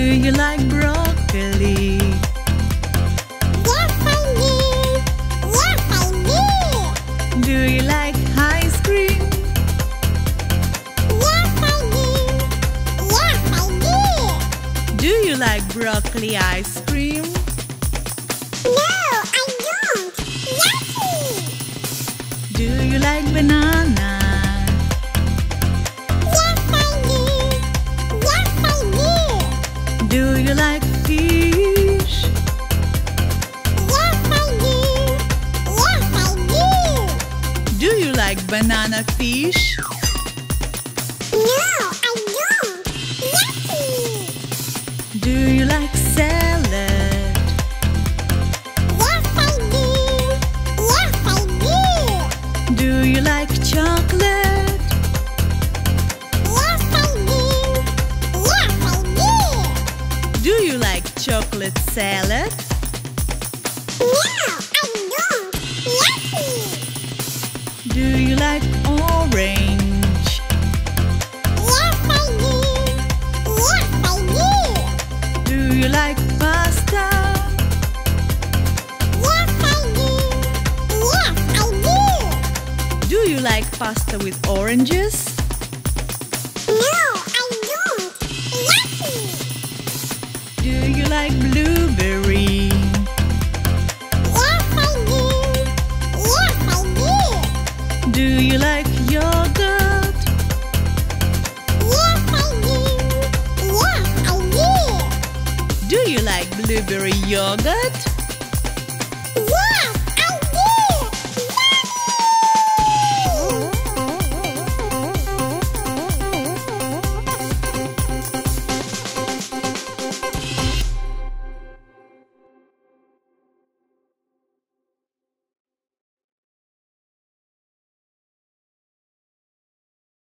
you like broccoli? Yes, I do. Yes, I do. Do you like ice cream? Yes, I do. Yes, I Do Do you like broccoli ice cream? No, I don't. Yucky. Do you like banana? Do. You like fish? Yes, I do. Yes, I do. Do you like banana fish? Chocolate salad? No, I don't. Yucky. Do you like orange? Yes, I do. Yes, I do. Do you like pasta? Yes, I do. Yes, I Do you like pasta with oranges? Do. No, I don't. Yucky. Do you like blueberry? Yes, I do. Yes, I do. Do you like yogurt? Yes, I do. Yes, I do. Do you like blueberry yogurt?